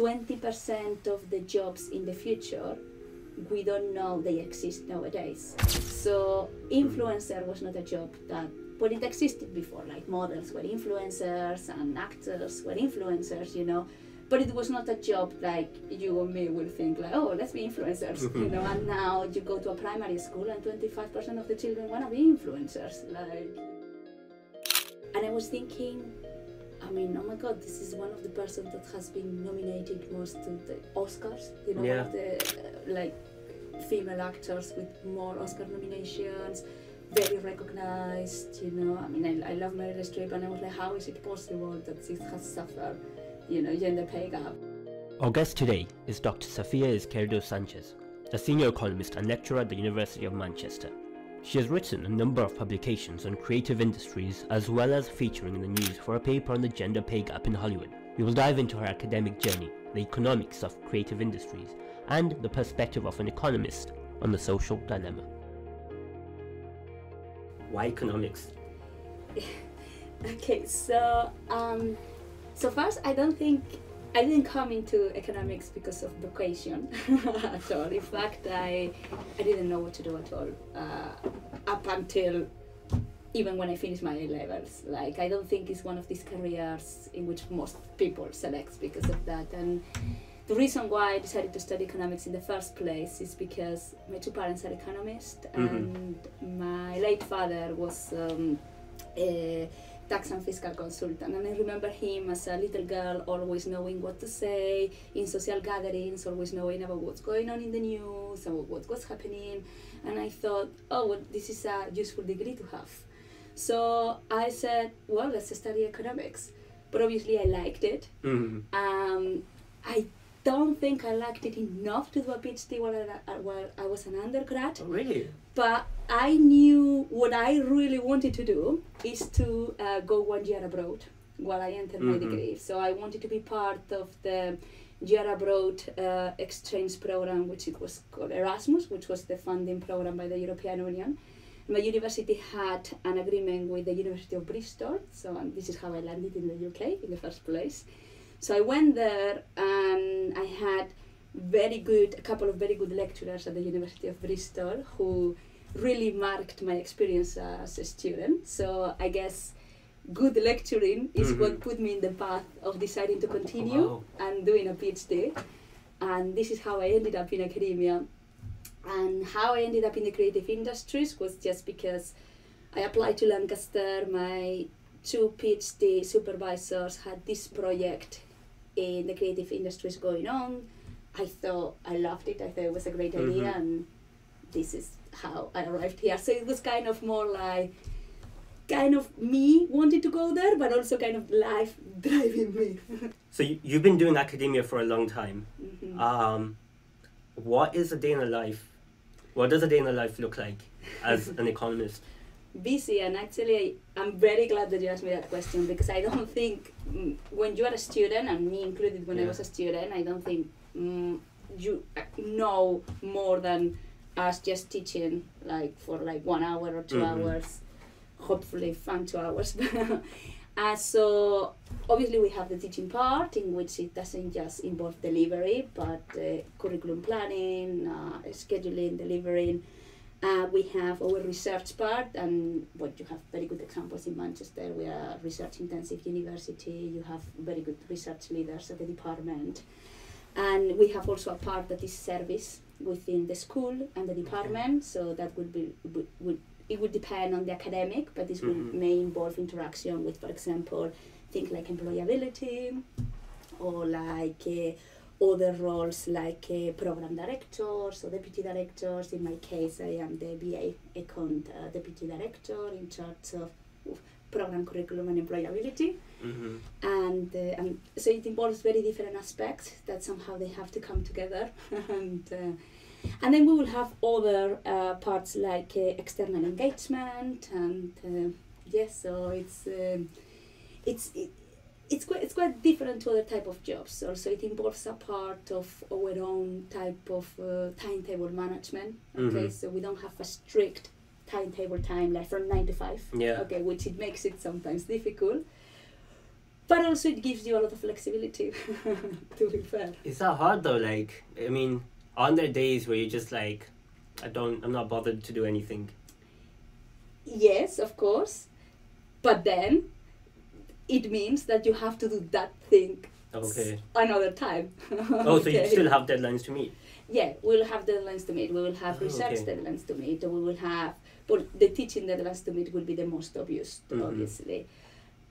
20% of the jobs in the future we don't know they exist nowadays. So influencer was not a job that but it existed before, like models were influencers and actors were influencers, you know. But it was not a job like you or me will think like, oh, let's be influencers, you know. Mm-hmm. And now you go to a primary school and 25% of the children want to be influencers, like. And I was thinking, I mean, oh my God, this is one of the persons that has been nominated most to the Oscars. You know, Yeah. one of the uh, like female actors with more Oscar nominations, very recognized. You know, I mean, I, I love Meryl Streep, and I was like, how is it possible that this has suffered, you know, gender pay gap? Our guest today is Dr. Sofia Izquierdo Sanchez, a senior economist and lecturer at the University of Manchester. She has written a number of publications on creative industries as well as featuring in the news for a paper on the gender pay gap in Hollywood. We will dive into her academic journey, the economics of creative industries, and the perspective of an economist on the social dilemma. Why economics? Okay, so um, so first, I don't think I didn't come into economics because of vocation at all. In fact, I I didn't know what to do at all uh, up until even when I finished my A levels. Like I don't think it's one of these careers in which most people select because of that. And the reason why I decided to study economics in the first place is because my two parents are economists, Mhm. and my late father was. Um, a tax and fiscal consultant and i remember him as a little girl always knowing what to say in social gatherings always knowing about what's going on in the news and what was happening and i thought oh well this is a useful degree to have. So i said well let's study economics. But obviously i liked it. Mm. um, I don't think I liked it enough to do a PhD while I, while I was an undergrad, really? but I knew what I really wanted to do is to uh, go one year abroad while I entered my Mhm. degree. So I wanted to be part of the year abroad uh, exchange program, which it was called Erasmus, which was the funding program by the European Union. My university had an agreement with the University of Bristol, so um, this is how I landed in the UK in the first place. So I went there and I had very good, a couple of very good lecturers at the University of Bristol who really marked my experience as a student. So I guess good lecturing is Mhm. what put me in the path of deciding to continue Wow. and doing a PhD. And this is how I ended up in academia. And how I ended up in the creative industries was just because I applied to Lancaster. My two PhD supervisors had this project in the creative industries going on. I thought I loved it. I thought it was a great idea, Mhm. and this is how I arrived here. So it was kind of more like kind of me wanting to go there, but also kind of life driving me. So you, you've been doing academia for a long time. Mhm. Um, what is a day in a life? What does a day in a life look like as an economist? Busy and actually i'm very glad that you asked me that question because i don't think mm, when you are a student and me included when i was a student i don't think mm, you uh, know more than us just teaching like for like one hour or 2 Mhm. hours hopefully fun two hours uh, so obviously we have the teaching part in which it doesn't just involve delivery but uh, curriculum planning uh, scheduling delivering uh, we have our research part, and what you have very good examples in Manchester. We are a research intensive university. You have very good research leaders at the department, and we have also a part that is service within the school and the department. So that would be would, would it would depend on the academic, but this Mhm. will may involve interaction with, for example, things like employability or like. Uh, other roles like uh, program directors or deputy directors. In my case, I am the BA Econ uh, deputy director in charge of program curriculum and employability. Mm-hmm. And, uh, and so it involves very different aspects that somehow they have to come together. and, uh, and then we will have other uh, parts like uh, external engagement and uh, yes, so it's it's it, it's quite it's quite different to other type of jobs. Also, it involves a part of our own type of uh, timetable management. Okay, Mhm. so we don't have a strict timetable time like from nine to five. Yeah. Okay, which it makes it sometimes difficult. but also it gives you a lot of flexibility. to be fair. Is that hard though? Like, I mean, aren't there days where you're just like, I don't, I'm not bothered to do anything? Yes, of course, but then it means that you have to do that thing Okay. another time. Oh, so you still have deadlines to meet. Yeah, we'll have deadlines to meet. We will have Oh, research okay. deadlines to meet. We will have, well, the teaching deadlines to meet will be the most obvious, Mhm. obviously,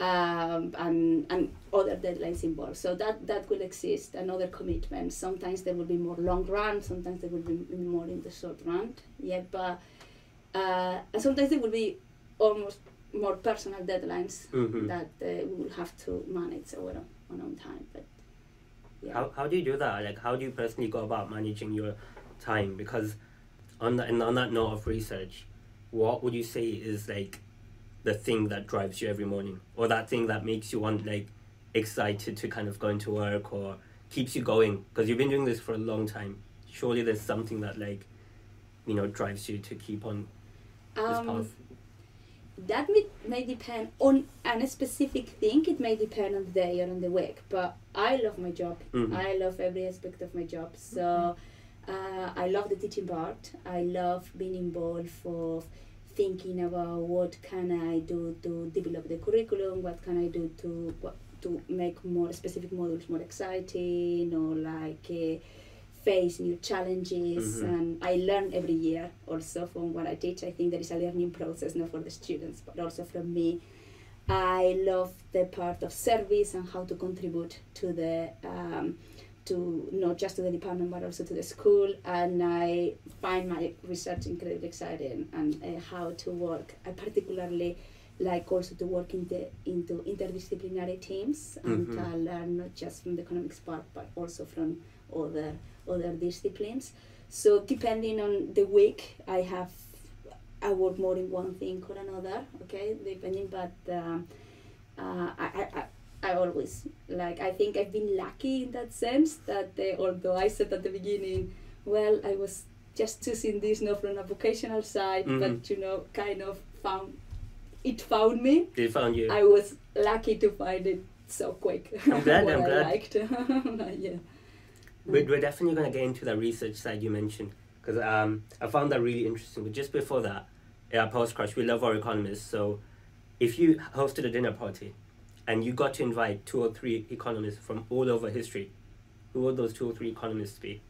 um, and and other deadlines involved. So that that will exist. And other commitments. Sometimes there will be more long run. Sometimes there will be more in the short run. Yeah, but uh, and sometimes there will be almost more personal deadlines hmm that uh, we will have to manage our own, our own time. But yeah. How, how do you do that? Like, how do you personally go about managing your time? Because on that, and on that note of research, what would you say is like the thing that drives you every morning, or that thing that makes you want like excited to kind of go into work, or keeps you going? Because you've been doing this for a long time. Surely there's something that like, you know, drives you to keep on this Um, path. That may, may depend on on a specific thing. It may depend on the day or on the week. But I love my job. Mhm. I love every aspect of my job. So uh, I love the teaching part. I love being involved for thinking about what can I do to develop the curriculum. What can I do to to make more specific modules more exciting or like. Uh, face new challenges Mhm. and I learn every year also from what I teach. I think there is a learning process not for the students but also from me. I love the part of service and how to contribute to the um, to not just to the department but also to the school and I find my research incredibly exciting and uh, how to work. I particularly like also to work in the, into interdisciplinary teams and Mhm. uh, learn not just from the economics part but also from other other disciplines. So depending on the week, I have I work more in one thing or another. Okay, depending, but um, uh, I, I, I I always like I think I've been lucky in that sense that uh, although I said at the beginning, well, I was just choosing this not from a vocational side, Mhm. but you know, kind of found it found me. It found you. I was lucky to find it so quick. I'm glad, I'm glad. liked. yeah. We're, we're definitely going to get into that research side you mentioned because um, I found that really interesting. But just before that, at Post Crash, we love our economists. So if you hosted a dinner party and you got to invite two or three economists from all over history, who would those two or three economists be?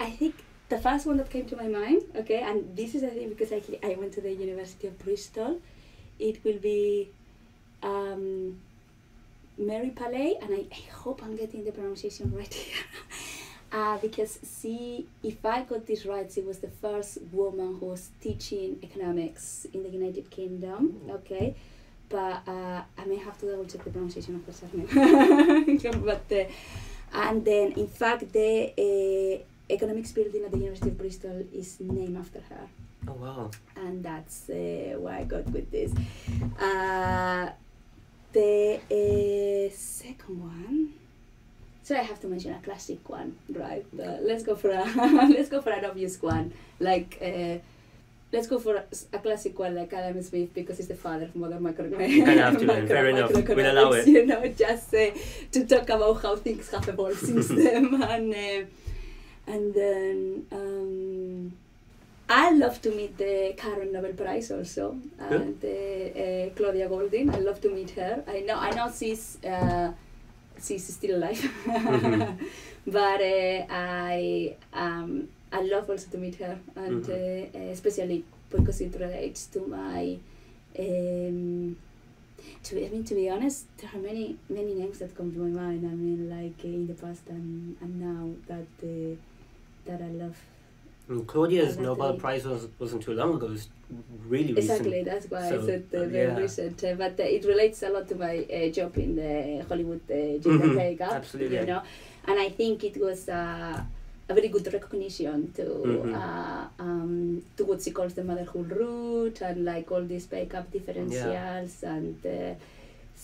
I think the first one that came to my mind, okay, and this is I think because I, I went to the University of Bristol, it will be um, Mary Paley, and I, I hope I'm getting the pronunciation right here. Uh, because she, if I got this right, she was the first woman who was teaching economics in the United Kingdom. Okay, but uh, I may have to double check the pronunciation of her surname. but uh, and then, in fact, the uh, economics building at the University of Bristol is named after her, Oh, wow. and that's uh, why I got with this. Uh, the uh, second one. So I have to mention a classic one, right? Uh, let's go for a let's go for an obvious one, like uh, let's go for a, a classic one like Adam Smith because he's the father of modern macroeconomics. Have to, then. Fair enough. We'll allow it. You know, just uh, to talk about how things have evolved since then, and uh, and then. Um, I love to meet the current Nobel Prize also, and uh, uh, Claudia Goldin. I love to meet her. I know, I know she's uh, she's still alive, Mhm. but uh, I um, I love also to meet her, and Mhm. uh, especially because it relates to my. Um, to be, I mean, to be honest, there are many many names that come to my mind. I mean, like uh, in the past and, and now that uh, that I love. And Claudia's like Nobel Prize was, wasn't too long ago. It was really recent. Exactly, that's why So, I said uh, uh, very yeah. recent. Uh, but uh, it relates a lot to my uh, job in the Hollywood uh, gender Mhm, pay gap. absolutely. You know, and I think it was uh, a very good recognition to Mhm. uh, um, to what she calls the motherhood route and like all these pay gap differentials and uh,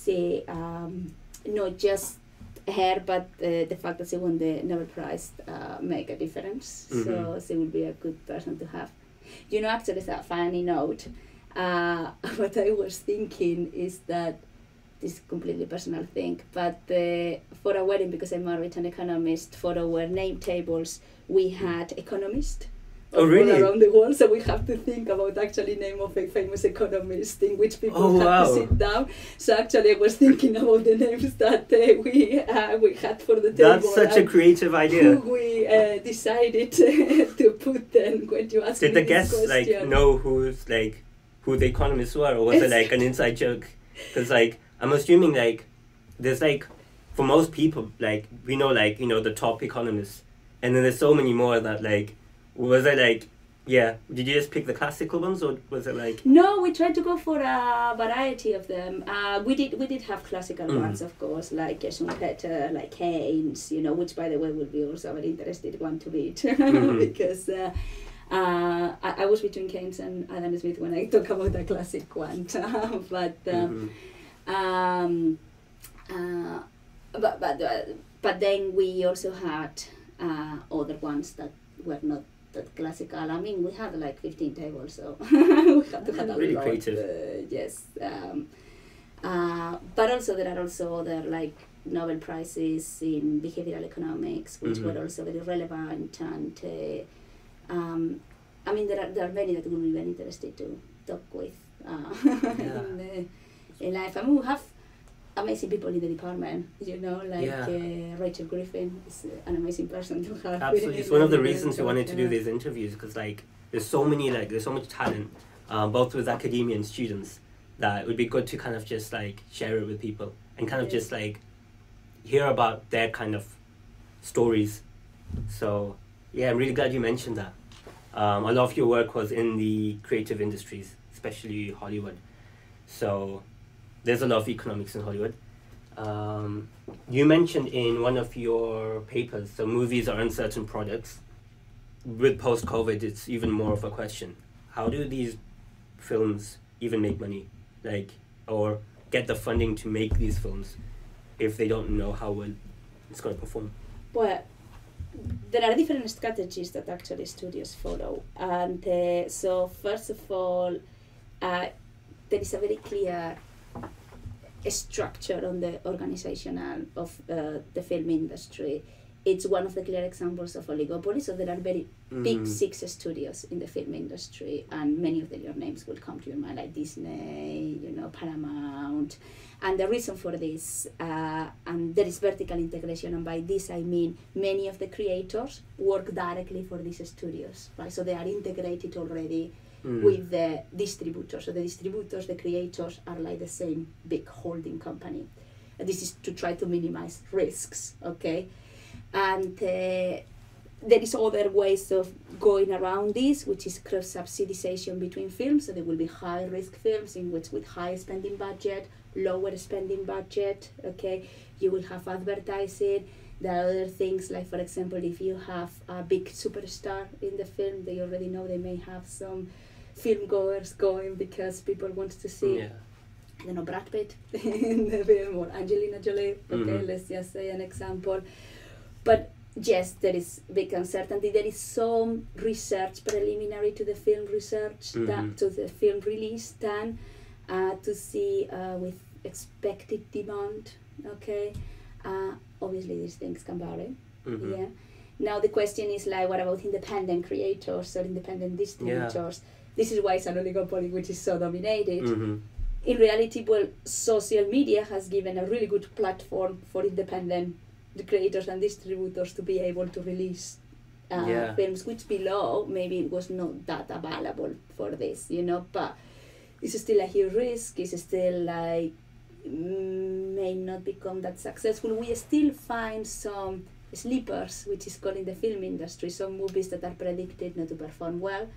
she um, not just her but uh, the fact that she won the Nobel Prize uh, make a difference. So Mhm. she will be a good person to have. You know, actually, it's a funny note. Uh, what I was thinking is that this completely personal thing. But uh, for a wedding, because I'm married an economist, for our name tables, we had economist. Oh, all really? Around the world, so we have to think about actually name of a famous economist in which people Oh, have wow. to sit down. So actually, I was thinking about the names that uh, we uh, we had for the table. That's such a creative idea. Who we uh, decided to put then when you asked Did the guests like know who's like who the economists were, or was it like an inside joke? Because like I'm assuming like there's like for most people like we know like you know the top economists, and then there's so many more that like was it like yeah did you just pick the classical ones or was it like No, we tried to go for a variety of them. Uh, we did we did have classical Mm. ones, of course, like Schumpeter, like Keynes, you know, which by the way would be also a very interested one to read Mhm. because uh, uh, I, I was between Keynes and Adam Smith when I talk about the classic one, but. Um, Mhm. um, uh, but but uh, but then we also had uh, other ones that were not that classical. I mean, we had like fifteen tables, so we had to have a Really lot. creative. Uh, yes, um, uh, but also there are also other like Nobel prizes in behavioral economics, which Mhm. were also very relevant and. Uh, um, I mean, there are there are many that would be very interested to talk with uh, Yeah. in in life. I mean, we have amazing people in the department, you know, like Yeah. uh, Rachel Griffith is an amazing person to have. Absolutely, it's one of the reasons we wanted to do these interviews because like there's so many like there's so much talent, um, both with academia and students, that it would be good to kind of just like share it with people and kind of just like hear about their kind of stories. So yeah, I'm really glad you mentioned that. Um, a lot of your work was in the creative industries, especially Hollywood. So there's a lot of economics in Hollywood. Um, you mentioned in one of your papers, so movies are uncertain products. With post COVID, it's even more of a question. How do these films even make money? Like, or get the funding to make these films if they don't know how well it's going to perform? Well, there are different strategies that actually studios follow. And uh, so, first of all, uh, there is a very clear structure on the organizational of uh, the film industry. It's one of the clear examples of oligopoly. So there are very big Mhm. six studios in the film industry, and many of the, your names will come to your mind, like Disney, you know, Paramount. And the reason for this, uh, and there is vertical integration, and by this I mean many of the creators work directly for these studios, right? So they are integrated already Mm. with the distributors. So the distributors, the creators are like the same big holding company. Uh, this is to try to minimize risks, okay? And uh, there is other ways of going around this, which is cross subsidization between films. So there will be high risk films in which with high spending budget, lower spending budget. Okay, you will have advertising. There are other things like, for example, if you have a big superstar in the film, they already know they may have some film goers going because people want to see Yeah. I don't know, Brad Pitt in the film or Angelina Jolie. Okay, Mhm. let's just say an example. But yes, there is big uncertainty. There is some research preliminary to the film research Mhm. that to the film release done uh, to see uh, with expected demand. Okay, uh, obviously these things can vary. Mhm. Yeah. Now the question is like, what about independent creators or independent distributors? This is why it's an oligopoly which is so dominated Mhm. in reality, well, social media has given a really good platform for independent creators and distributors to be able to release uh, Yeah. films, which below maybe it was not that available for this, you know, but it's still a huge risk. It's still like mm, may not become that successful. We still find some sleepers, which is called in the film industry, some movies that are predicted not to perform well.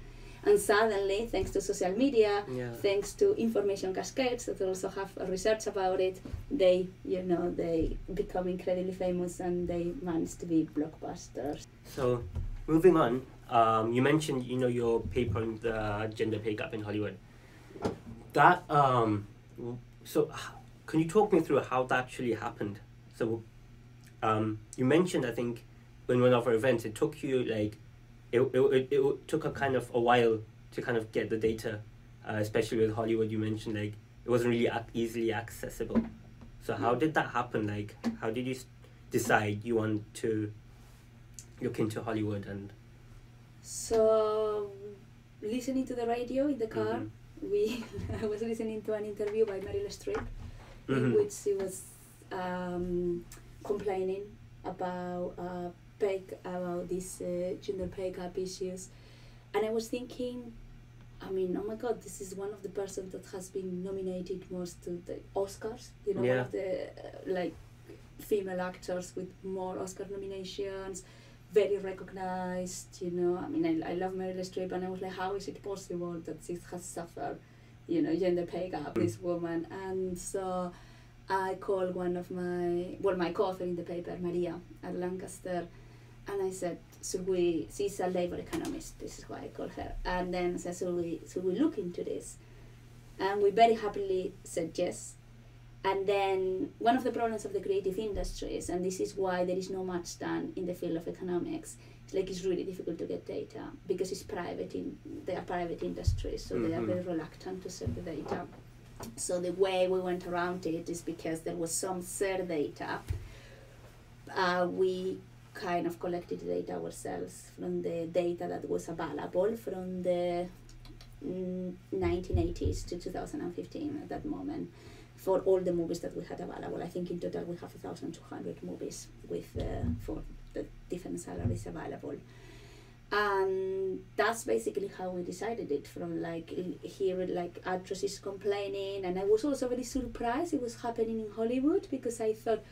And suddenly, thanks to social media, Yeah. thanks to information cascades that also have a research about it, they, you know, they become incredibly famous and they manage to be blockbusters. So, moving on, um, you mentioned you know your paper on the gender pay gap in Hollywood. That um, so can you talk me through how that actually happened? So, um, you mentioned I think in one of our events it took you like it it, it, took a kind of a while to kind of get the data, uh, especially with Hollywood. You mentioned like it wasn't really ac- easily accessible. So how did that happen? Like, how did you s- decide you want to look into Hollywood and? So, listening to the radio in the car, Mhm. we I was listening to an interview by Meryl Streep in Mhm. which she was um, complaining about uh, pay about these uh, gender pay gap issues, and I was thinking, I mean, oh my God, this is one of the persons that has been nominated most to the Oscars. You know, one of the uh, like female actors with more Oscar nominations. Very recognized, you know. I mean, I, I love Meryl Streep, and I was like, how is it possible that she has suffered, you know, gender pay gap, this woman? And so I called one of my, well, my co-author in the paper, Maria at Lancaster, and I said, should we, she's a labor economist, this is why I call her, and then I said, should we, should we look into this? And we very happily said yes. And then one of the problems of the creative industries, and this is why there is no much done in the field of economics, it's like it's really difficult to get data because it's private in they are private industries, so they are Mhm. very reluctant to share the data. So the way we went around it is because there was some share data. Uh, we kind of collected data ourselves from the data that was available from the mm, 1980s to 2015 at that moment for all the movies that we had available. I think in total we have 1,200 movies with uh, for the different salaries available. And that's basically how we decided it from like hearing like actresses complaining and I was also very surprised it was happening in Hollywood because I thought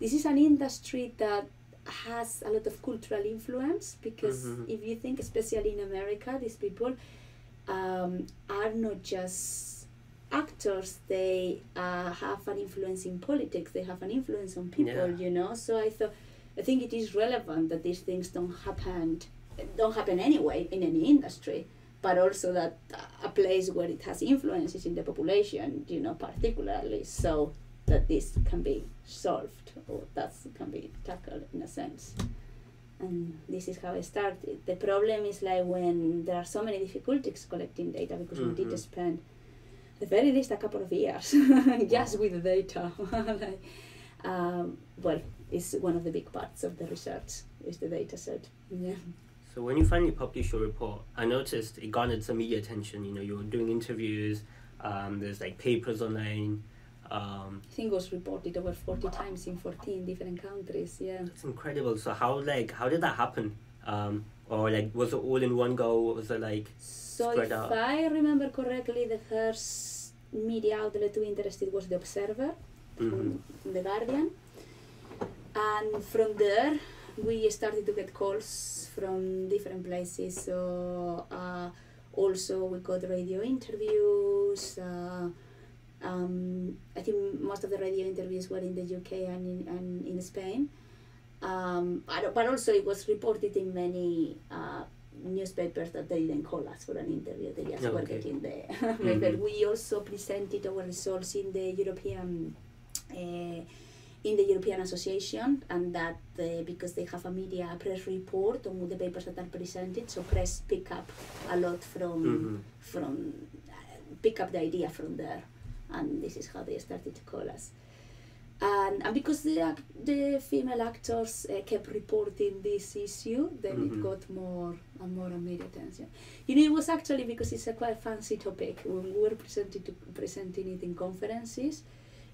this is an industry that has a lot of cultural influence because Mhm. if you think especially in America these people um, are not just actors they uh, have an influence in politics they have an influence on people Yeah. you know so i thought i think it is relevant that these things don't happen don't happen anyway in any industry but also that a place where it has influences in the population you know particularly so that this can be solved or that can be tackled in a sense and this is how I started. The problem is like when there are so many difficulties collecting data because we Mhm. did spend the very least a couple of years just with the data. like, um, well, it's one of the big parts of the research is the data set. Yeah. So when you finally published your report, I noticed it garnered some media attention. You know, you were doing interviews. Um, there's like papers online. Um, I think it was reported over 40 times in 14 different countries. Yeah. that's incredible. So how like how did that happen? Um, or like was it all in one go? Was it like So if out. I remember correctly, the first media outlet we interested was the Observer, mhm. from the Guardian, and from there we started to get calls from different places. So uh, also we got radio interviews. Uh, um, I think most of the radio interviews were in the UK and in, and in Spain. Um, but, but also it was reported in many uh, newspapers that they didn't call us for an interview. They just were Okay. getting the Mhm. paper. We also presented our results in the European uh, in the European Association, and that uh, because they have a media press report on the papers that are presented, so press pick up a lot from Mhm. from uh, pick up the idea from there, and this is how they started to call us. And, and because the the female actors uh, kept reporting this issue, then Mhm. it got more and more media attention. You know, it was actually because it's a quite fancy topic. When we were presenting to, presenting it in conferences,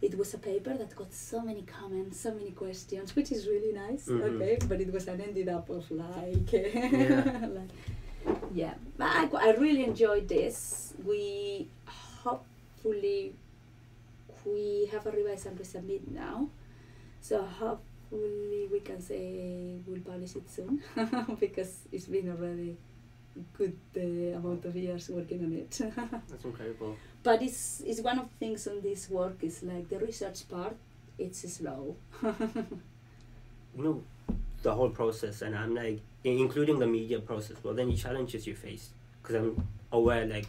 it was a paper that got so many comments, so many questions, which is really nice. Mhm. Okay, but it was an ended up of like, Yeah. like yeah. But I, I really enjoyed this. We hopefully we have a revise and resubmit now, so hopefully we can say we'll publish it soon because it's been already a good uh, amount of years working on it. That's incredible. but it's it's one of the things on this work is like the research part. It's slow. You know, the whole process, and I'm like, including the media process. Well, then the challenges you face, because I'm aware, like,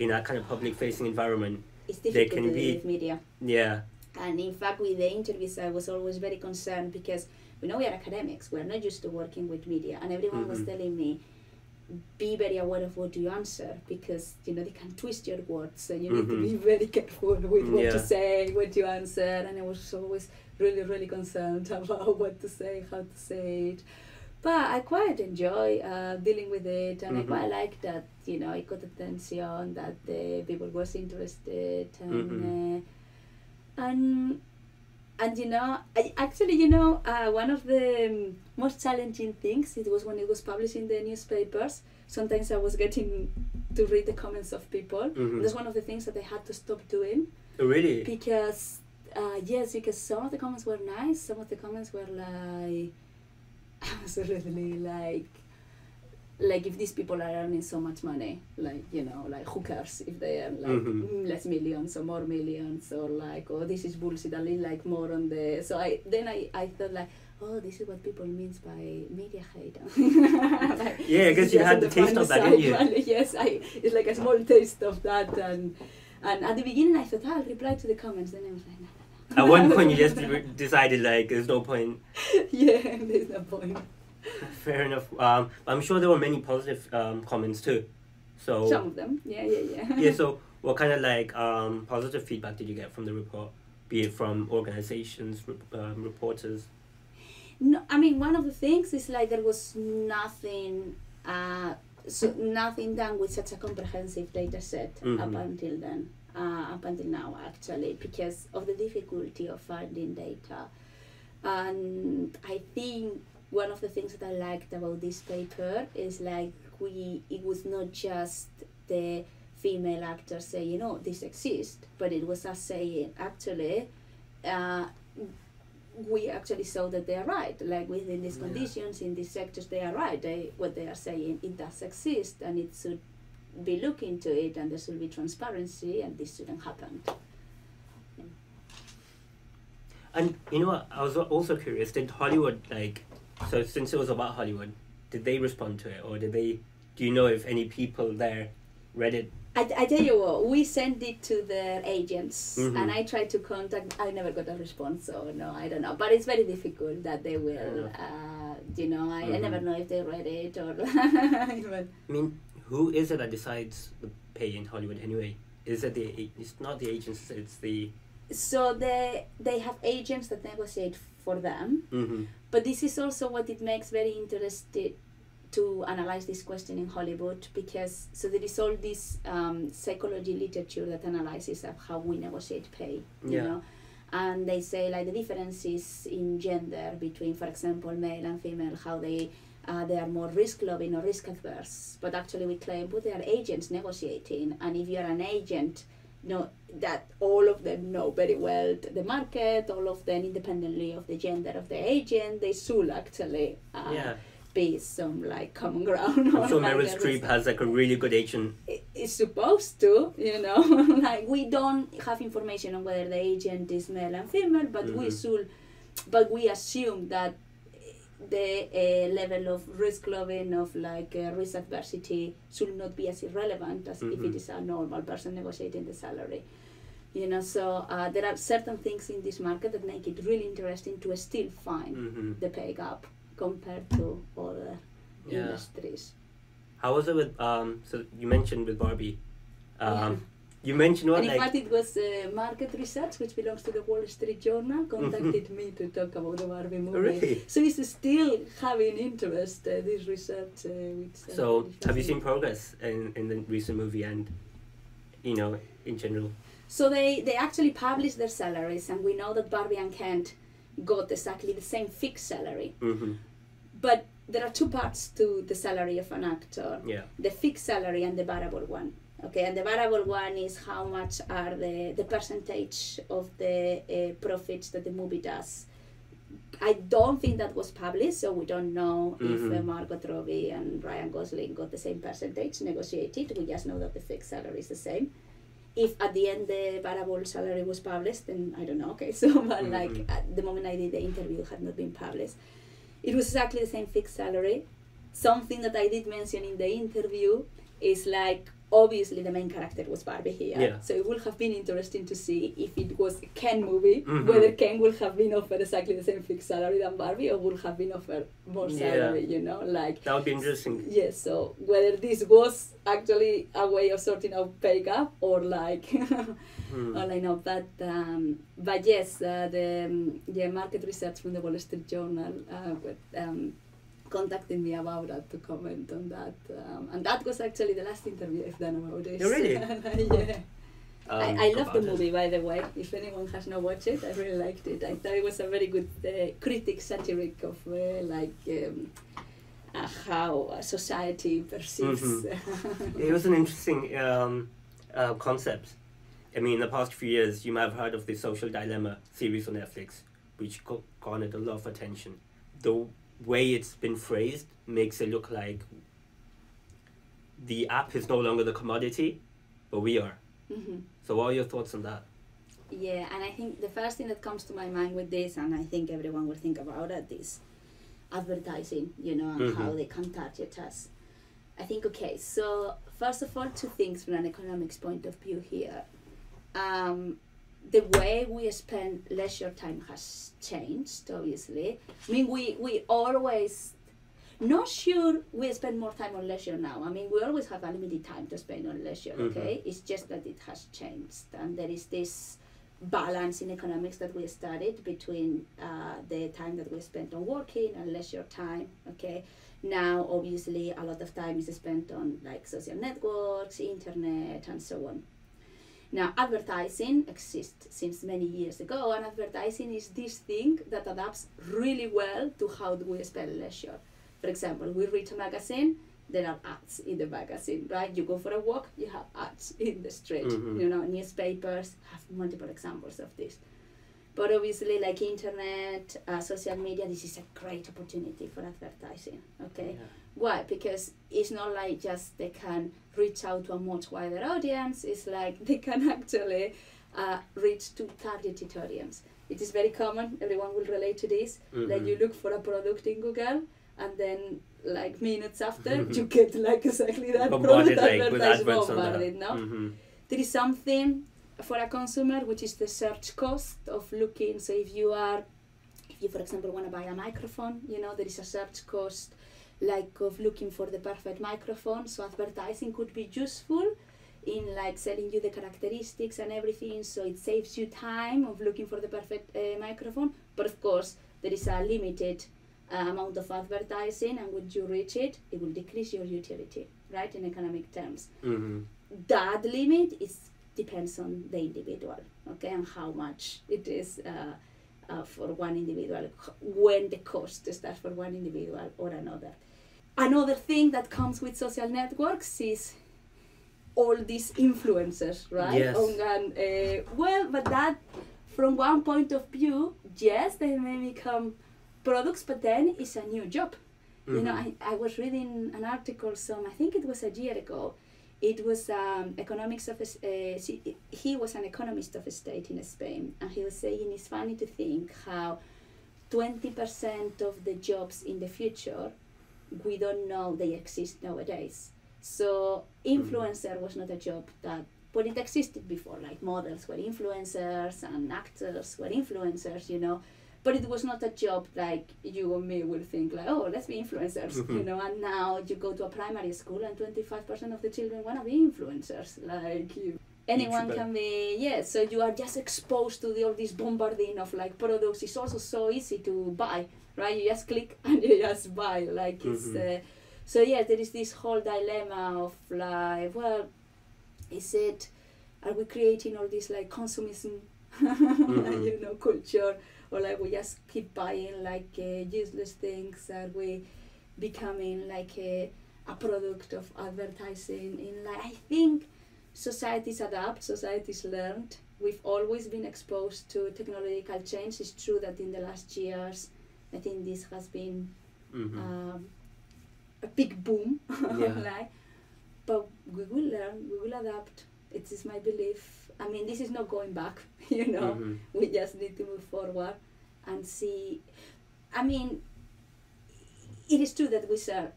in that kind of public-facing environment, It's They difficult can to be- with media. yeah, And in fact, with the interviews, I was always very concerned because we know we are academics. We are not used to working with media. And everyone was Mhm. telling me, be very aware of what you answer because you know they can twist your words so you need to be Mhm. very careful with what Yeah. to say what you answer and i was always really really concerned about what to say how to say it but i quite enjoy uh, dealing with it and Mhm. i quite like that you know i got attention that the people was interested and Mhm. uh, and and you know I, actually you know uh, one of the um, most challenging things it was when it was published in the newspapers sometimes i was getting to read the comments of people Mhm. that's one of the things that i had to stop doing Oh, really? because uh, yes because some of the comments were nice some of the comments were like really like like if these people are earning so much money like you know like who cares if they earn like Mhm. mm, less millions or more millions or like oh this is bullshit i need like more on the so i then i i thought like oh this is what people means by media hate Like, Yeah, guess you had on the taste of that, didn't you? well, yes i it's like a small taste of that and and at the beginning i thought "Ah, i'll reply to the comments then i was like At one point, you just decided like there's no point. yeah there's no point Fair enough. Um, I'm sure there were many positive um, comments too. So some of them yeah yeah yeah yeah. So what kind of like um, positive feedback did you get from the report? Be it from organizations, um, reporters. No, I mean one of the things is like there was nothing, uh, so nothing done with such a comprehensive data set Mhm. up until then, uh, up until now actually, because of the difficulty of finding data, and I think one of the things that I liked about this paper is like we it was not just the female actors saying oh this exists, but it was us saying actually. Uh, we actually saw that they are right. Like within these Yeah. conditions, in these sectors, they are right. They what they are saying it does exist, and it should be looked into it, and there should be transparency, and this shouldn't happen. And you know what? I was also curious. Did Hollywood like? So since it was about Hollywood, did they respond to it, or did they? Do you know if any people there read it? I, I tell you what, we sent it to their agents, Mhm. and I tried to contact. I never got a response, so no, I don't know. But it's very difficult that they will. Uh, you know, I, I never know if they read it or. I mean, who is it that decides the pay in Hollywood anyway? Is it the? It's not the agents. It's the. so they they have agents that negotiate for them. Mm-hmm. But this is also what it makes very interesting to analyze this question in Hollywood because so there is all this um, psychology literature that analyzes of how we negotiate pay, you Yeah. know, and they say like the differences in gender between, for example, male and female, how they uh, they are more risk loving or risk adverse. But actually, we claim, but they are agents negotiating, and if you are an agent, know that all of them know very well the market, all of them independently of the gender of the agent, they should actually uh, yeah, be some like common ground. I'm or sure like Meryl Streep has like a really good agent. It's supposed to, you know, like we don't have information on whether the agent is male and female, but we Mhm. should, but we assume that the uh, level of risk loving of like uh, risk adversity should not be as irrelevant as if Mhm. it is a normal person negotiating the salary. You know, so uh, there are certain things in this market that make it really interesting to still find Mm-hmm. the pay gap compared to other Yeah. industries. How was it with um? So you mentioned with Barbie, um, Yeah. You mentioned what and in like fact, it was uh, Market Research, which belongs to the Wall Street Journal, contacted me to talk about the Barbie movie. Oh, really? So it's still having interest, uh, this research. Uh, which, uh, So have you seen progress in in the recent movie and, you know, in general? So they, they actually published their salaries, and we know that Barbie and Ken got exactly the same fixed salary. Mm-hmm. But there are two parts to the salary of an actor. Yeah. the fixed salary and the variable one. Okay, and the variable one is how much are the, the percentage of the uh, profits that the movie does. I don't think that was published, so we don't know if uh, Mhm. Margot Robbie and Ryan Gosling got the same percentage negotiated. We just know that the fixed salary is the same. If at the end the variable salary was published, then I don't know. Okay, so but like Mhm. at the moment I did the interview, had not been published. It was exactly the same fixed salary. Something that I did mention in the interview is like obviously the main character was Barbie here. Yeah. So it would have been interesting to see if it was a Ken movie, Mhm. whether Ken would have been offered exactly the same fixed salary than Barbie or would have been offered more Yeah. salary, you know, like That would be interesting. yes, so whether this was actually a way of sorting out pay gap or like Hmm. all I know, but um, but yes, uh, the um, yeah market research from the Wall Street Journal uh, with, um, contacted me about that to comment on that, um, and that was actually the last interview I've done about this. Oh, really? yeah. Um, I, I love the about it. movie, by the way. If anyone has not watched it, I really liked it. I thought it was a very good uh, critic satiric of uh, like um, uh, how uh, society perceives. Mm-hmm. It was an interesting um, uh, concept. I mean, in the past few years, you might have heard of the Social Dilemma series on Netflix, which garnered a lot of attention. The way it's been phrased makes it look like the app is no longer the commodity, but we are. hmm So, what are your thoughts on that? Yeah, and I think the first thing that comes to my mind with this, and I think everyone will think about it, is advertising, you know, and how Mhm. they can target us. I think, okay, so first of all, two things from an economics point of view here. Um, the way we spend leisure time has changed, obviously. I mean, we, we always, not sure we spend more time on leisure now. I mean, we always have a limited time to spend on leisure, Mhm. okay? It's just that it has changed. And there is this balance in economics that we studied between uh, the time that we spent on working and leisure time, okay? Now, obviously, a lot of time is spent on like social networks, internet, and so on. Now, advertising exists since many years ago, and advertising is this thing that adapts really well to how we spend leisure. For example, we read a magazine, there are ads in the magazine, right? You go for a walk, you have ads in the street. Mhm. You know, newspapers have multiple examples of this. But obviously, like internet, uh, social media, this is a great opportunity for advertising. Okay, why? Because it's not like just they can reach out to a much wider audience. It's like they can actually uh, reach to targeted audience. It is very common. Everyone will relate to this. Like Mhm. you look for a product in Google, and then like minutes after you get like exactly that Bombarded product like advertised that. bombarded. No, Mhm. there is something for a consumer which is the search cost of looking so if you are if you for example want to buy a microphone you know there is a search cost like of looking for the perfect microphone so advertising could be useful in like selling you the characteristics and everything so it saves you time of looking for the perfect uh, microphone but of course there is a limited uh, amount of advertising and when you reach it it will decrease your utility right in economic terms Mhm. that limit is depends on the individual okay and how much it is uh, uh, for one individual when the cost starts for one individual or another another thing that comes with social networks is all these influencers right Yes. On- and, uh, well but that from one point of view yes they may become products but then it's a new job you know, Mhm. I, I was reading an article some, I think it was a year ago. It was um, economics of, uh, he was an economist of a state in Spain, and he was saying it's funny to think how 20% of the jobs in the future, we don't know they exist nowadays. So influencer was not a job that, but it existed before, like models were influencers and actors were influencers, you know but it was not a job like you or me will think like oh let's be influencers you Mhm. know and now you go to a primary school and 25% of the children want to be influencers like you anyone YouTuber. can be yeah so you are just exposed to the, all this bombarding of like products it's also so easy to buy right you just click and you just buy like it's Mhm. uh, so yeah there is this whole dilemma of like well is it are we creating all this like consumism Mhm. you know culture or like we just keep buying like uh, useless things that we becoming like a, a product of advertising. In like i think societies adapt societies learned. We've always been exposed to technological change. It's true that in the last years i think this has been Mhm. um, a big boom Yeah. like but we will learn we will adapt. It is my belief i mean this is not going back you know Mhm. we just need to move forward and see i mean it is true that we share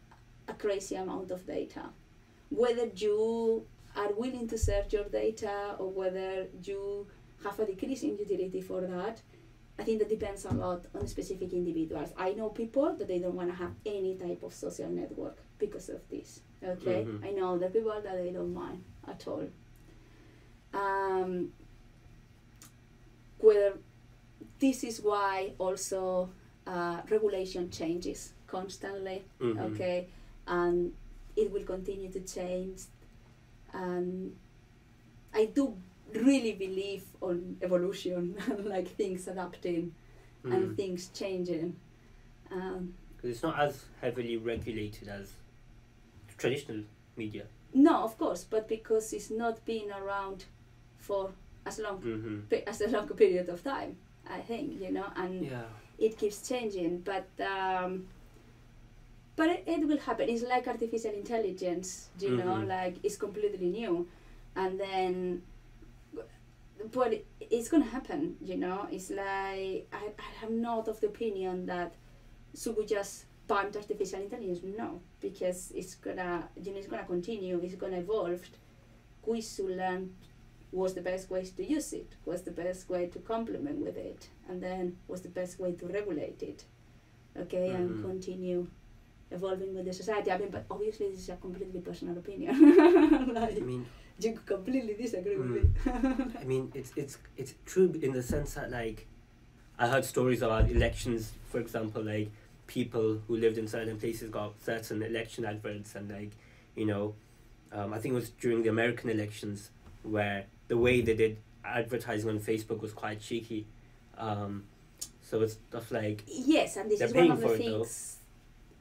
a crazy amount of data whether you are willing to search your data or whether you have a decrease in utility for that. I think that depends a lot on specific individuals. I know people that they don't want to have any type of social network because of this. Okay, Mhm. I know the people that they don't mind at all. Um, whether this is why also uh, regulation changes constantly Mhm. okay and it will continue to change and i do really believe on evolution like things adapting Mm. and things changing um, 'Cause it's not as heavily regulated as traditional media. no of course but because it's not been around for as long Mm-hmm. pe- as a long period of time i think you know and Yeah. it keeps changing. But um, but it, it will happen. It's like artificial intelligence you know Mhm. like it's completely new. And then but it, it's gonna happen you know. It's like I, I am not of the opinion that should we just ban artificial intelligence. No because it's gonna you know it's gonna continue. It's gonna evolve. We should learn what's the best ways to use it what's the best way to complement with it and then what's the best way to regulate it. Okay Mhm. and continue evolving with the society. I mean but obviously this is a completely personal opinion. Like I mean, you completely disagree with Mm. me I mean, it's it's it's true in the sense that like, I heard stories about elections, for example, like people who lived in certain places got certain election adverts, and like, you know, um, I think it was during the American elections where the way they did advertising on Facebook was quite cheeky. Um, so it's stuff like yes and this is one of the for it, though. things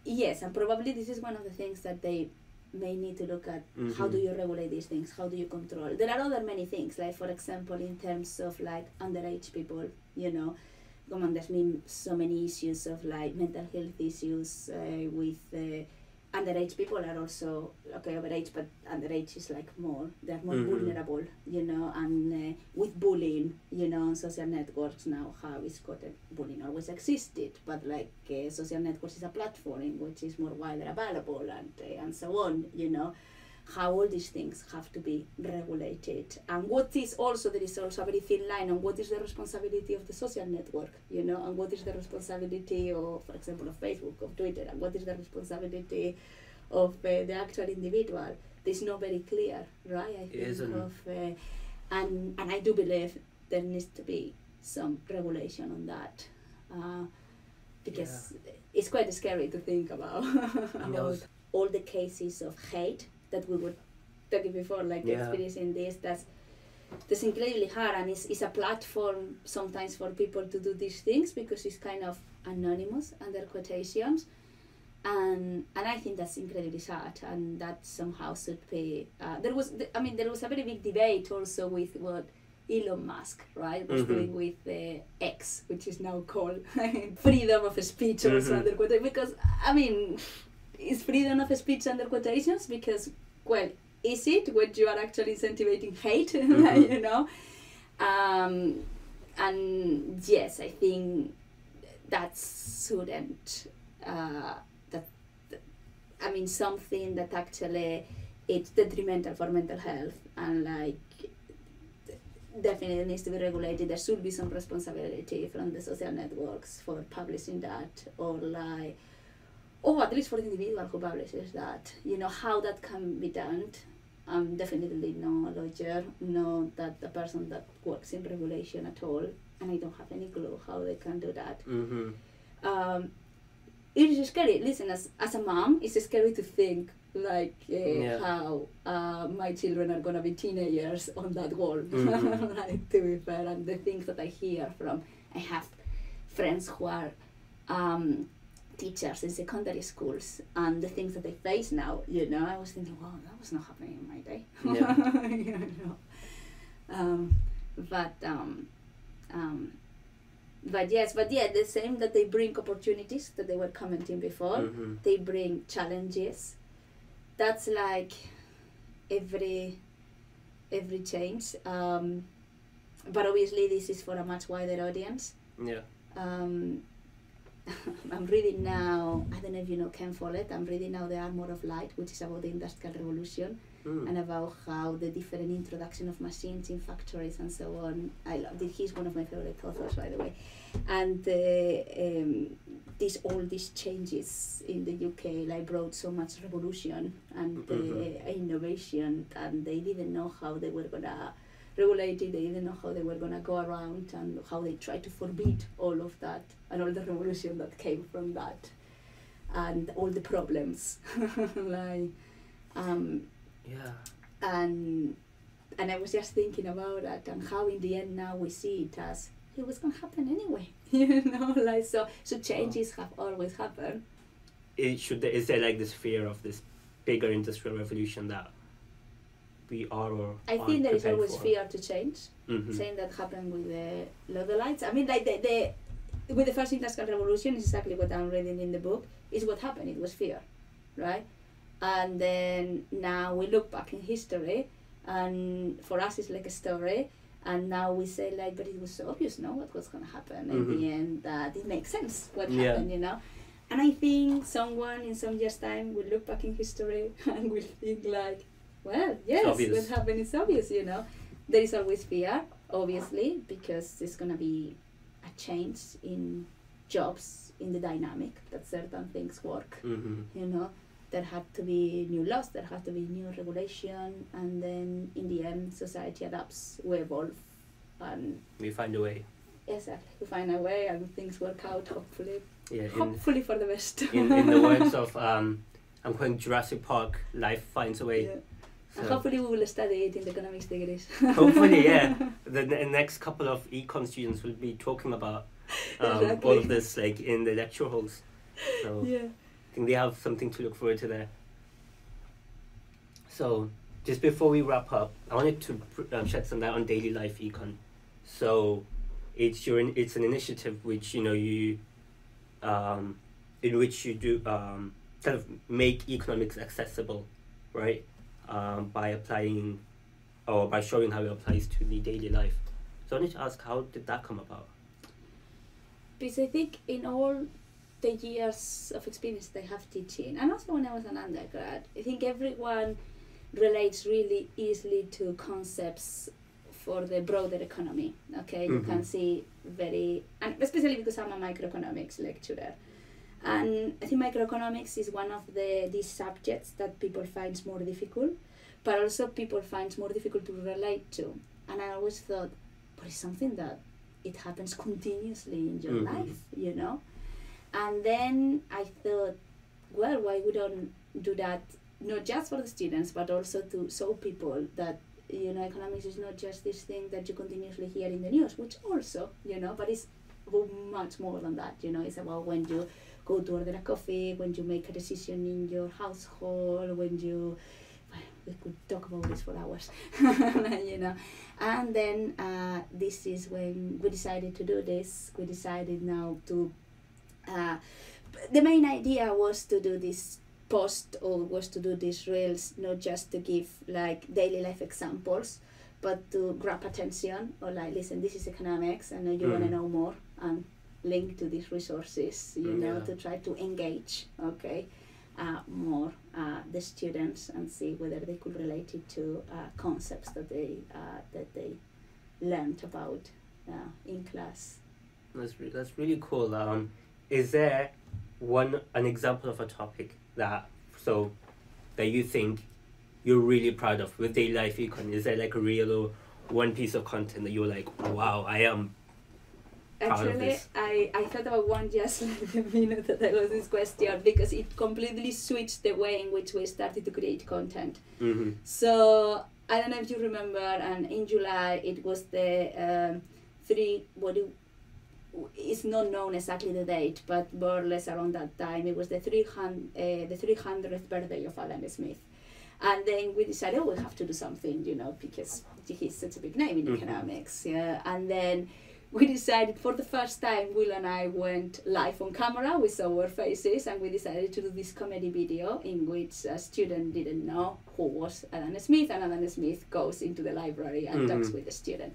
yes and probably this is one of the things that they may need to look at how Mhm. do you regulate these things how do you control there are other many things like for example in terms of like underage people you know come on there's been so many issues of like mental health issues uh, with uh, underage people are also okay overage but underage is like more they're more Mhm. vulnerable you know and uh, with bullying you know on social networks now how it's got a bullying always existed but like uh, social networks is a platform in which is more widely available and uh, and so on you know how all these things have to be regulated. And what is also there is also a very thin line on what is the responsibility of the social network you know? And what is the responsibility of for example of facebook of twitter and what is the responsibility of uh, the actual individual? It's not very clear right i think isn't. of uh, and and i do believe there needs to be some regulation on that uh, because it's quite scary to think about about all the cases of hate that we were talking before, like Yeah. experiencing this. That's that's incredibly hard, and it's, it's a platform sometimes for people to do these things because it's kind of anonymous under quotations, and and I think that's incredibly sad, and that somehow should be. Uh, there was, I mean, there was a very big debate also with what. Elon Musk, right, was Mhm. doing with uh, X, which is now called freedom of speech, also Mhm. under quotation. Because I mean, is freedom of speech under quotations because well is it what you are actually incentivizing hate Mhm. you know? Um, and yes i think that shouldn't uh, that, that i mean something that actually it's detrimental for mental health and like definitely needs to be regulated. There should be some responsibility from the social networks for publishing that or like or at least for the individual who publishes that you know how that can be done i'm definitely no lawyer no that the person that works in regulation at all and i don't have any clue how they can do that Mm-hmm. um, it is scary listen as, as a mom it's scary to think like uh, Yeah. how uh, my children are gonna be teenagers on that wall Mhm. like to be fair and the things that i hear from i have friends who are um, teachers in secondary schools and the things that they face now you know i was thinking wow that was not happening in my day Yeah. you know um, but um, um, but yes but yeah the same that they bring opportunities that they were commenting before Mm-hmm. they bring challenges that's like every every change um, but obviously this is for a much wider audience Yeah. um, I'm reading now. I don't know if you know Ken Follett. I'm reading now The Armor of Light, which is about the Industrial Revolution Mm. and about how the different introduction of machines in factories and so on. I love it. He's one of my favorite authors, by the way. And uh, um, this all these changes in the UK like brought so much revolution and uh, Mhm. innovation, and they didn't know how they were gonna regulate it. They didn't know how they were gonna go around and how they tried to forbid all of that and all the revolution that came from that, and all the problems like. Um, Yeah. and and I was just thinking about that and how in the end now we see it as it was gonna happen anyway. you know, like so so changes have always happened. It should there, is there like this fear of this bigger industrial revolution that we are or I think there is always for? fear to change. Mhm. Same that happened with the Luddites. I mean like the, the with the first industrial revolution is exactly what I'm reading in the book, is what happened. It was fear. Right? And then now we look back in history and for us it's like a story and now we say like but it was so obvious no what was gonna happen in Mhm. the end that it makes sense what Yeah. happened, you know. And I think someone in some years' time will look back in history and will think like, well, yes, obvious. what happened is obvious, you know. There is always fear, obviously, because there's gonna be a change in jobs, in the dynamic that certain things work, Mhm. you know. There had to be new laws, there had to be new regulation, and then in the end, society adapts, we evolve, and We find a way. exactly, we find a way, and things work out. Hopefully, Yeah. In, hopefully for the best. in, in the words of um, I'm quoting Jurassic Park, life finds a way. Yeah. So hopefully we will study it in the economics degrees. hopefully, yeah. The, the next couple of econ students will be talking about um, all of this like in the lecture halls. So yeah. I think they have something to look forward to there. So, just before we wrap up, I wanted to um, shed some light on daily life econ. So, it's your in- it's an initiative which you know you, um, in which you do um, kind of make economics accessible, right? Um, by applying, or by showing how it applies to the daily life. So I need to ask, how did that come about? Because I think in all the years of experience they have teaching, and also when I was an undergrad, I think everyone relates really easily to concepts for the broader economy. Okay, you can Mhm. see very, and especially because I'm a microeconomics lecturer. And I think microeconomics is one of the these subjects that people finds more difficult, but also people finds more difficult to relate to. And I always thought, but it's something that it happens continuously in your Mhm. life, you know. And then I thought, well, why we don't do that not just for the students, but also to show people that you know economics is not just this thing that you continuously hear in the news, which also you know, but it's much more than that. You know, it's about when you go to order a coffee, when you make a decision in your household, when you we could talk about this for hours, you know. And then uh, this is when we decided to do this. We decided now to. Uh, the main idea was to do this post or was to do these reels not just to give like daily life examples but to grab attention or like listen this is economics and you want to Mm. know more and link to these resources you know to try to engage okay uh, more uh, the students and see whether they could relate it to uh, concepts that they uh, that they learned about uh, in class That's re- that's really cool. Um, is there one an example of a topic that so that you think you're really proud of with daily life econ? Is there like a real one piece of content that you're like, wow, I am Actually. I, I thought about one just like the minute that I was this question because it completely switched the way in which we started to create content. Mm-hmm. So I don't know if you remember, and in July it was the um, three what it, it's not known exactly the date, but more or less around that time it was the three hundred uh, the three hundredth birthday of Adam Smith. And then we decided, oh, we have to do something, you know, because he's such a big name in Mhm. economics. Yeah. And then we decided for the first time, Will and I went live on camera with our faces, and we decided to do this comedy video in which a student didn't know who was Adam Smith, and Adam Smith goes into the library and talks Mhm. with the student.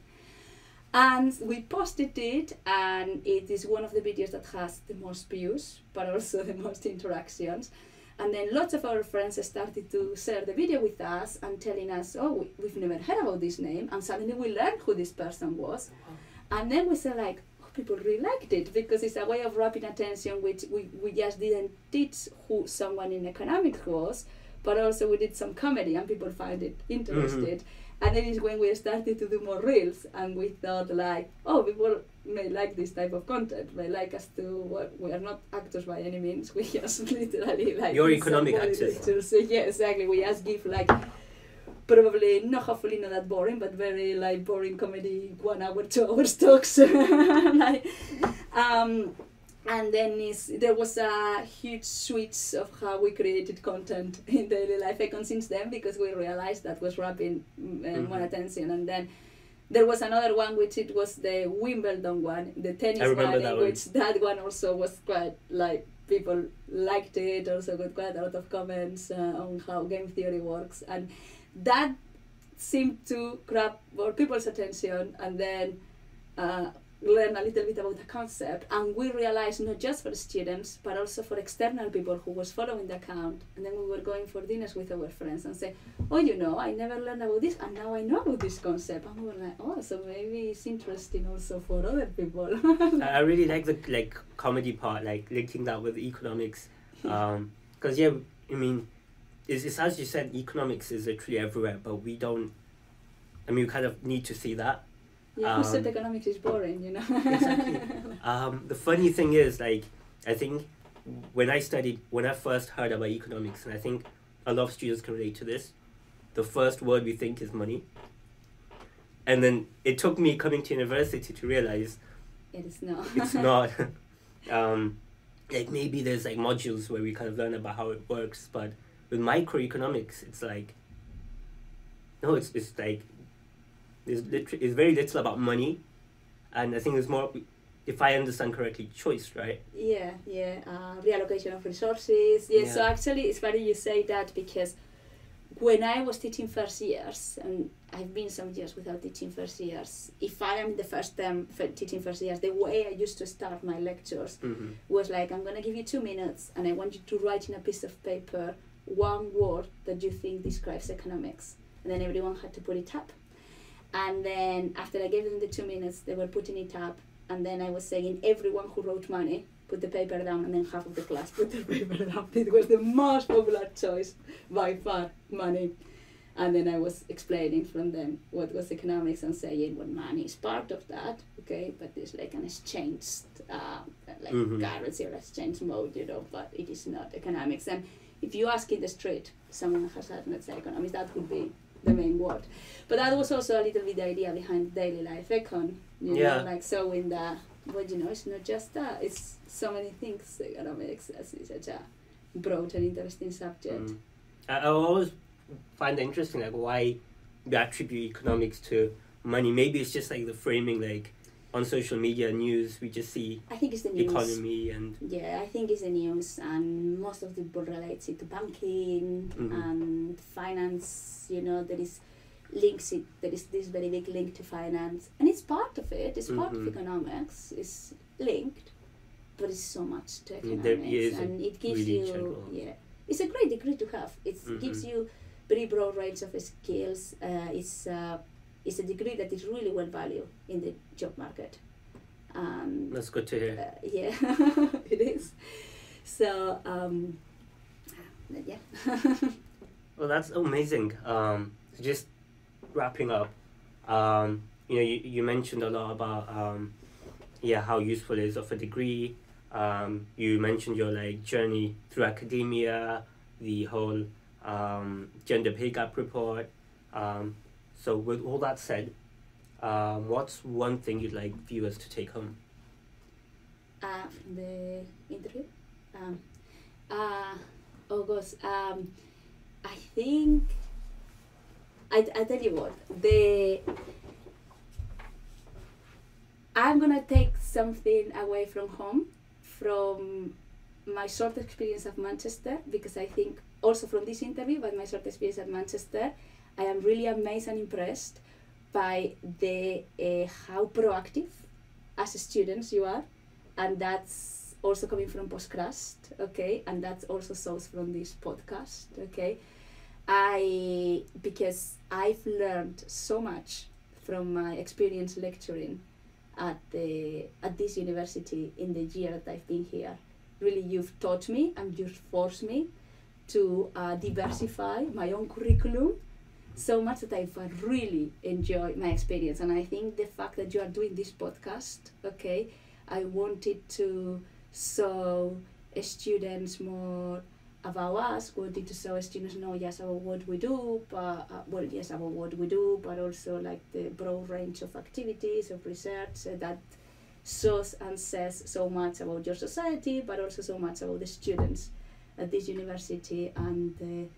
and we posted it and it is one of the videos that has the most views but also the most interactions and then lots of our friends started to share the video with us and telling us oh we, we've never heard about this name and suddenly we learned who this person was and then we said like oh, people really liked it because it's a way of wrapping attention which we, we just didn't teach who someone in economics was but also we did some comedy and people found it mm-hmm. interested and then it's when we started to do more reels and we thought like oh people may like this type of content They like us to what we are not actors by any means we just literally like You're economic actors. So, yeah exactly we just give like probably not hopefully not that boring but very like boring comedy one hour two hours talks like um and then there was a huge switch of how we created content in daily life econ since then because we realized that was wrapping mm, uh, more attention and then there was another one which it was the Wimbledon one, the tennis one, in one. which that one also was quite like people liked it. Also got quite a lot of comments uh, on how game theory works, and that seemed to grab more people's attention. And then uh, learn a little bit about the concept, and we realized not just for students but also for external people who was following the account. And then we were going for dinners with our friends and say, "Oh, you know, I never learned about this, and now I know about this concept." And we were like, "Oh, so maybe it's interesting also for other people." I I really like the like comedy part, like linking that with economics, because yeah, I mean, it's, it's as you said, economics is literally everywhere, but we don't. I mean, we kind of need to see that. yeah, who said Um, economics is boring? You know. Exactly. Um, the funny thing is, like, I think when I studied, when I first heard about economics, and I think a lot of students can relate to this, the first word we think is money. And then it took me coming to university to realize it is not. it's not. um, like maybe there's like modules where we kind of learn about how it works, but with microeconomics, it's like no, it's it's like there's literally it's very little about money, and I think it's more, if I understand correctly, choice, right? Yeah, yeah. Uh, reallocation of resources. Yeah, So actually, it's funny you say that because when I was teaching first years, and I've been some years without teaching first years, if I am the first for teaching first years, the way I used to start my lectures Mm-hmm. was like, I'm gonna give you two minutes, and I want you to write in a piece of paper one word that you think describes economics, and then everyone had to put it up. And then after I gave them the two minutes, they were putting it up, and then I was saying everyone who wrote money put the paper down, and then half of the class put the paper down. It was the most popular choice by far, money. And then I was explaining from them what was economics and saying, well, money is part of that, okay, but it's like an exchange, uh, like Mhm. currency or exchange mode, you know, but it is not economics. And if you ask in the street, someone has said, let's say economics, that would be the main word. But that was also a little bit the idea behind daily life econ, you Yeah. know, like showing that, well, you know, it's not just that, it's so many things, economics, is such a broad and interesting subject. Mm. I, I always find it interesting, like why we attribute economics to money. Maybe it's just like the framing, like on social media news, we just see I think it's the news. economy and Yeah, I think it's the news, and most of the people relates it to banking Mhm. and finance. You know, there is links. It there is this very big link to finance, and it's part of it. It's part of Mhm. economics. It's linked, but it's so much to Mm, economics, and it gives really you general. yeah. It's a great degree to have. It gives Mhm. you very broad range of skills. Uh, it's uh, it's a degree that is really well valued in the job market. Um, that's good to hear. uh, yeah, it is. So, um, yeah. Well, that's amazing. Um, so just wrapping up, um, you know, you, you mentioned a lot about, um, yeah, how useful it is of a degree. Um, you mentioned your like journey through academia, the whole um, gender pay gap report. Um, so with all that said, um, what's one thing you'd like viewers to take home? uh, from the interview. Um, uh, oh gosh, um, I think I, I tell you what the I'm gonna take something away from home from my short experience at Manchester because I think also from this interview but my short experience at Manchester I am really amazed and impressed by the uh, how proactive as students you are, and that's also coming from Post Crash, okay, and that's also sourced from this podcast, okay. I because I've learned so much from my experience lecturing at the at this university in the year that I've been here. Really, you've taught me and you've forced me to uh, diversify my own curriculum so much that I've really enjoyed my experience. And I think the fact that you are doing this podcast, okay, I wanted to show students more about us, wanted to show students know yes about what we do, but uh, well yes about what we do, but also like the broad range of activities of research uh, that shows and says so much about your society, but also so much about the students at this university. And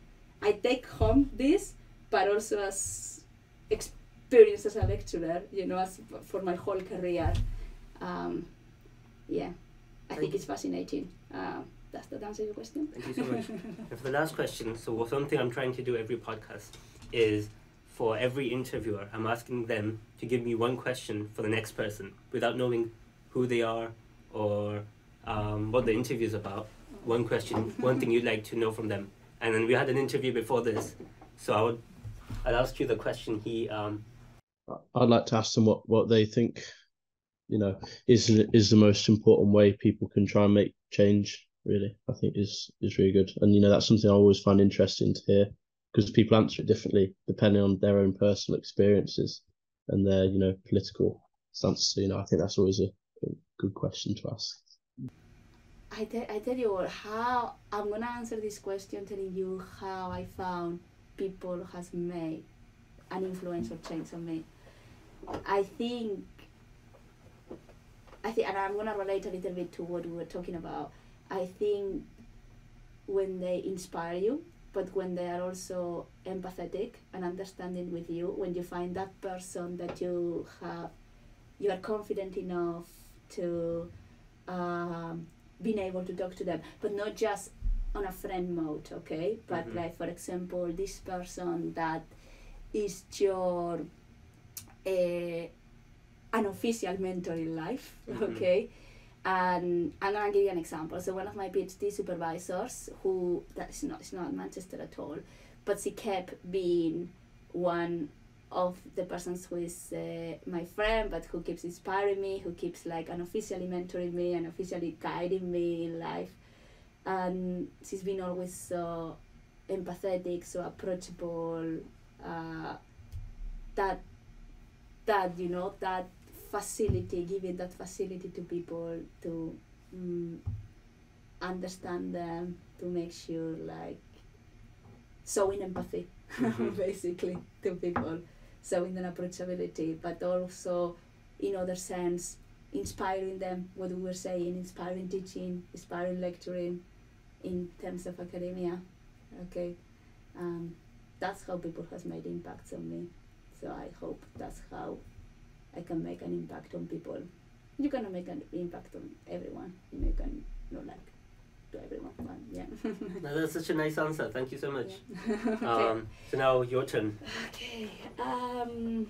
uh, I take home this, but also as experience as a lecturer, you know, as for my whole career. Um, yeah, I Thank think you. it's fascinating. Uh, does that answer your question? Thank you so much. and for the last question, so something I'm trying to do every podcast is for every interviewer, I'm asking them to give me one question for the next person without knowing who they are or um, what the interview is about. One question, one thing you'd like to know from them. And then we had an interview before this, so I would, I'd ask you the question he, um, I'd like to ask them what, what they think, you know, is is the most important way people can try and make change. Really, I think is is really good, and you know that's something I always find interesting to hear because people answer it differently depending on their own personal experiences and their you know political stance. So, you know, I think that's always a, a good question to ask. I, te- I tell you what, how I'm gonna answer this question telling you how I found people has made an influence or change on me. I think I think and I'm gonna relate a little bit to what we were talking about. I think when they inspire you, but when they are also empathetic and understanding with you, when you find that person that you have you are confident enough to um, being able to talk to them, but not just on a friend mode, okay? But Mhm. like for example, this person that is your uh, official mentor in life, Mhm. okay? And I'm gonna give you an example. So one of my PhD supervisors, who that's not it's not Manchester at all, but she kept being one of the persons who is uh, my friend, but who keeps inspiring me, who keeps like unofficially mentoring me and officially guiding me in life. And she's been always so empathetic, so approachable. Uh, that that you know that facility, giving that facility to people to mm, understand them, to make sure like showing empathy Mhm. basically to people, showing an approachability, but also in other sense inspiring them. What we were saying, inspiring teaching, inspiring lecturing, in terms of academia. Okay, um, that's how people has made impacts on me. So I hope that's how I can make an impact on people. You cannot make an impact on everyone. You know, you can not like to everyone, but yeah. no, that's such a nice answer. Thank you so much. Yeah. okay. Um, so now your turn. Okay. Um,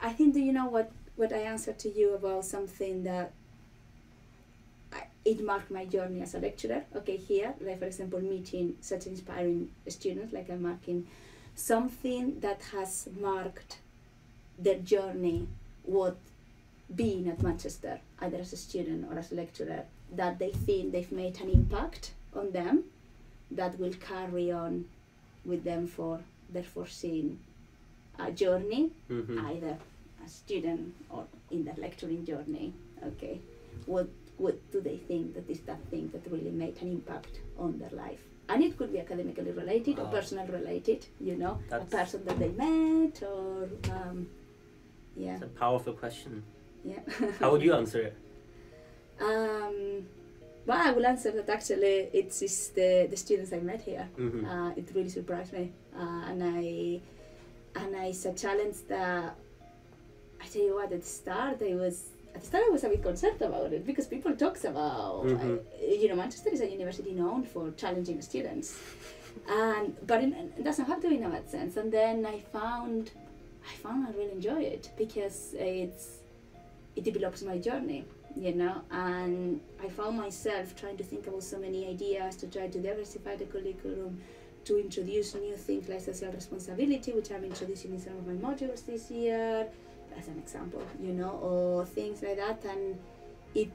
I think. Do you know what? What I answered to you about something that I, it marked my journey as a lecturer. Okay, here, like for example, meeting such inspiring students, like I'm marking something that has marked their journey. What being at Manchester, either as a student or as a lecturer, that they think they've made an impact on them, that will carry on with them for their foreseen uh, journey, Mm-hmm. either a student or in their lecturing journey. Okay, what what do they think that is that thing that really made an impact on their life? And it could be academically related or Wow. personal related. You know, That's- a person that they met or um, yeah, It's a powerful question. yeah. How would you answer it? Um, well, I will answer that actually it's, it's the, the students I met here. Mm-hmm. Uh, it really surprised me, uh, and I and I, it's a challenge that I tell you what. At the start, I was at the start I was a bit concerned about it because people talks about Mhm. uh, you know Manchester is a university known for challenging students, and but it, it doesn't have to be in that sense. And then I found I found I really enjoy it because it's it develops my journey, you know, and I found myself trying to think about so many ideas to try to diversify the curriculum, to introduce new things like social responsibility, which I'm introducing in some of my modules this year, as an example, you know, or things like that, and it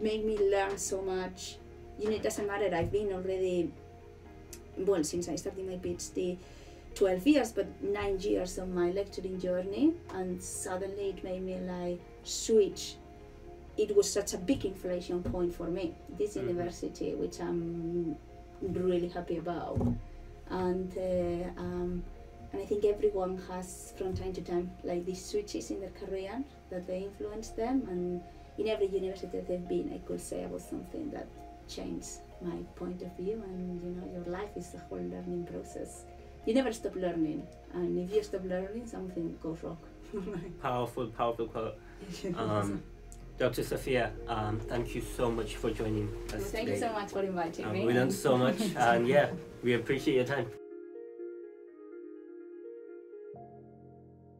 made me learn so much. You know, it doesn't matter. I've been already well since I started my PhD 12 years, but nine years of my lecturing journey, and suddenly it made me like switch. It was such a big inflation point for me, this Mhm. university, which I'm really happy about. And uh, um, and I think everyone has from time to time like these switches in their career that they influence them, and in every university that they've been, I could say about something that changed my point of view. And you know, your life is a whole learning process. You never stop learning, and if you stop learning, something goes wrong. Powerful, powerful quote. Um, Dr. Sofia, um, thank you so much for joining us Thank today. you so much for inviting Um, me. we learned so much, and yeah, we appreciate your time.